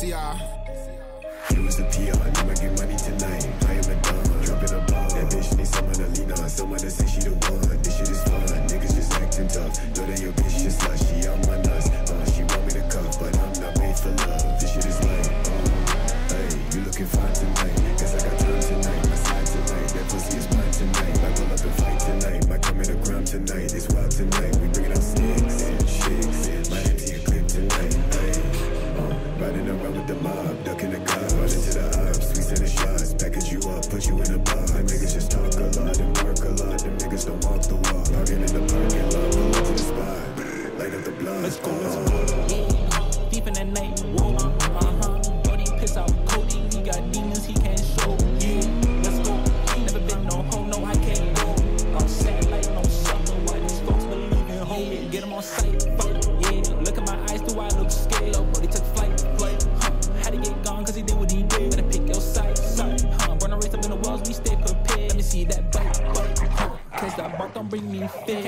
It was the PR, might get money tonight. I am a don, dropping a ball. That bitch need someone to lean on, someone to say she the one. This shit is fun, niggas just acting tough. Know that your bitch just like she on my nuts. Uh, she want me to cuff, but I'm not made for love. This shit is lame. Uh, hey, you looking fine tonight? Around with the mob, ducking the cops, right into the ops. We sending shots, package you up, put you in a box. Niggas just talk a lot and work a lot. Them niggas don't walk the walk. Parking in the parking lot, pull up to the spot, light up the. Let's go, let's go. Yeah, deep in that night, whoa, uh huh. Brody piss out Cody, he got demons he can't show. Yeah, let's go. Never been no hoe, no I can't go. I'm sad like no sucker. Why these folks believe in hope? Get 'em on sight, fuck. Yeah, look at my eyes, do I look scared? Cause that bark don't bring me fear.